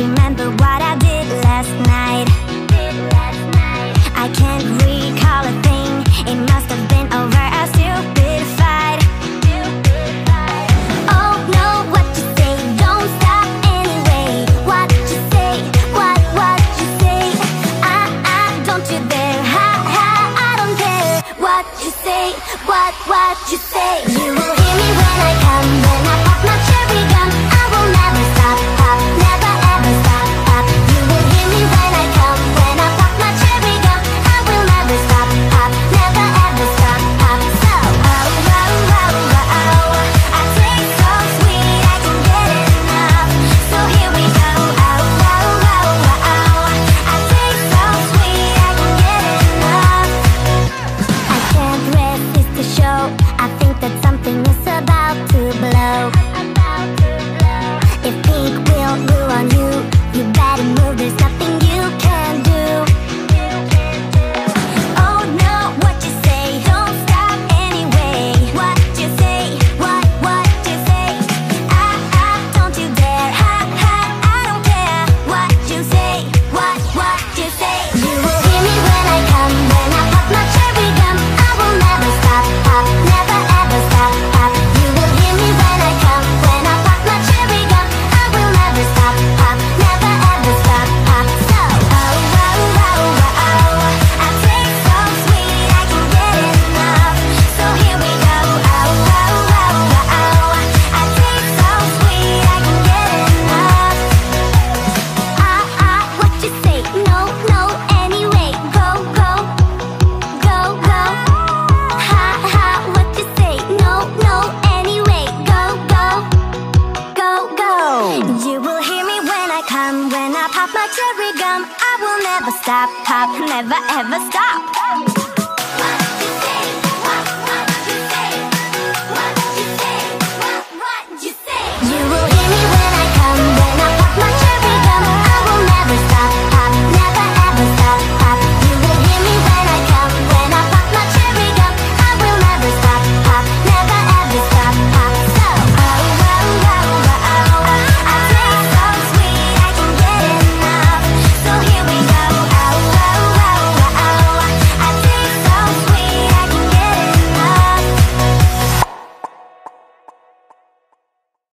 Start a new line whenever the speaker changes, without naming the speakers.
remember what I did last night. I can't recall a thing. It must have been over a stupid fight. Oh no, what you say Don't stop anyway. What you say, what, what you say. Ah ah, don't you dare. Ha, ha, I don't care. What you say, what, what you say. You will hear me when I come back You will hear me when I come, when I pop my cherry gum. I will never stop, pop, never ever stop.